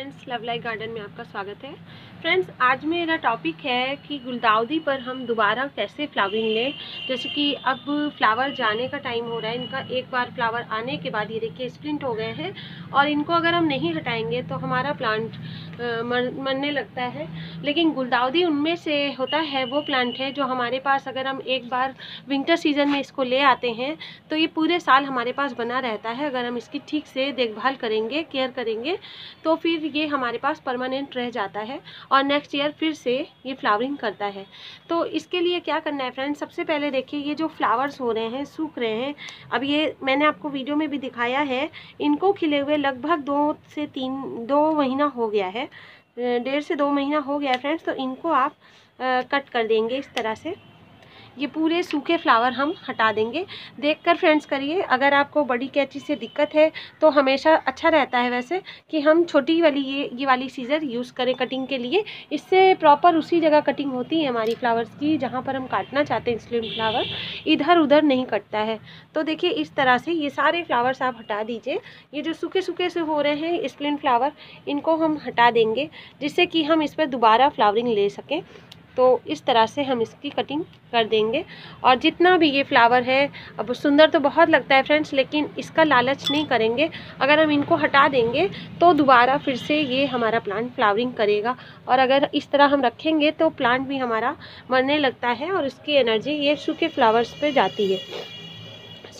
Friends love like garden में आपका स्वागत है। फ्रेंड्स आज मेरा टॉपिक है कि गुलदाउदी पर हम दोबारा कैसे फ्लावरिंग लें? जैसे कि अब फ्लावर जाने का टाइम हो रहा है इनका एक बार फ्लावर आने के बाद ये देखिए स्प्लिंट हो गए हैं और इनको अगर हम नहीं हटाएँगे तो हमारा प्लांट मर, मरने लगता है। लेकिन गुलदाउदी उनमें से होता है वो प्लांट है जो हमारे पास अगर हम एक बार विंटर सीज़न में इसको ले आते हैं तो ये पूरे साल हमारे पास बना रहता है। अगर हम इसकी ठीक से देखभाल करेंगे केयर करेंगे तो फिर ये हमारे पास परमानेंट रह जाता है और नेक्स्ट ईयर फिर से ये फ्लावरिंग करता है। तो इसके लिए क्या करना है फ्रेंड्स सबसे पहले देखिए ये जो फ्लावर्स हो रहे हैं सूख रहे हैं अब ये मैंने आपको वीडियो में भी दिखाया है इनको खिले हुए लगभग दो से तीन दो महीना हो गया है। डेढ़ से दो महीना हो गया है फ्रेंड्स तो इनको आप आ, कट कर देंगे इस तरह से। ये पूरे सूखे फ्लावर हम हटा देंगे। देखकर फ्रेंड्स करिए, अगर आपको बड़ी कैची से दिक्कत है तो हमेशा अच्छा रहता है वैसे कि हम छोटी वाली ये ये वाली सीज़र यूज़ करें कटिंग के लिए। इससे प्रॉपर उसी जगह कटिंग होती है हमारी फ्लावर्स की, जहाँ पर हम काटना चाहते हैं स्लिम फ्लावर, इधर उधर नहीं कटता है। तो देखिए, इस तरह से ये सारे फ्लावर्स आप हटा दीजिए। ये जो सूखे सूखे से हो रहे हैं स्प्लिन फ्लावर, इनको हम हटा देंगे, जिससे कि हम इस पर दोबारा फ्लावरिंग ले सकें। तो इस तरह से हम इसकी कटिंग कर देंगे। और जितना भी ये फ्लावर है, अब सुंदर तो बहुत लगता है फ्रेंड्स लेकिन इसका लालच नहीं करेंगे। अगर हम इनको हटा देंगे तो दोबारा फिर से ये हमारा प्लांट फ्लावरिंग करेगा। और अगर इस तरह हम रखेंगे तो प्लांट भी हमारा मरने लगता है और उसकी एनर्जी ये सूखे फ्लावर्स पर जाती है।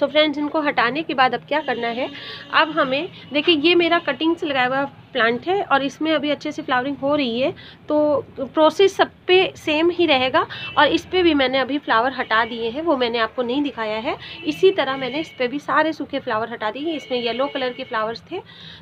सो फ्रेंड्स इनको हटाने के बाद अब क्या करना है? अब हमें, देखिए, ये मेरा कटिंग से लगाया हुआ प्लांट है और इसमें अभी अच्छे से फ्लावरिंग हो रही है तो प्रोसेस सब पे सेम ही रहेगा और इस पर भी मैंने अभी फ्लावर हटा दिए हैं, वो मैंने आपको नहीं दिखाया है। इसी तरह मैंने इस पर भी सारे सूखे फ्लावर हटा दिए इसमें येलो कलर के फ्लावर्स थे।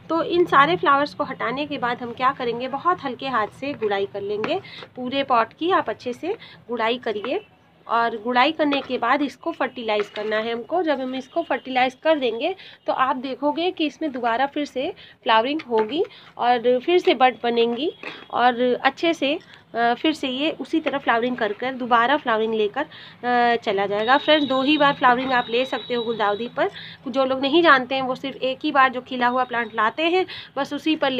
तो इन सारे फ्लावर्स को हटाने के बाद हम क्या करेंगे? बहुत हल्के हाथ से गुड़ाई कर लेंगे, पूरे पॉट की आप अच्छे से गुड़ाई करिए। और गुड़ाई करने के बाद इसको फर्टिलाइज़ करना है हमको। जब हम इसको फर्टिलाइज़ कर देंगे तो आप देखोगे कि इसमें दोबारा फिर से फ्लावरिंग होगी और फिर से बड बनेंगी और अच्छे से फिर से ये उसी तरह फ्लावरिंग कर कर दोबारा फ्लावरिंग लेकर चला जाएगा। फ्रेंड्स, दो ही बार फ्लावरिंग आप ले सकते हो गुलदाउदी पर। जो लोग नहीं जानते हैं, वो सिर्फ़ एक ही बार जो खिला हुआ प्लांट लाते हैं, बस उसी पर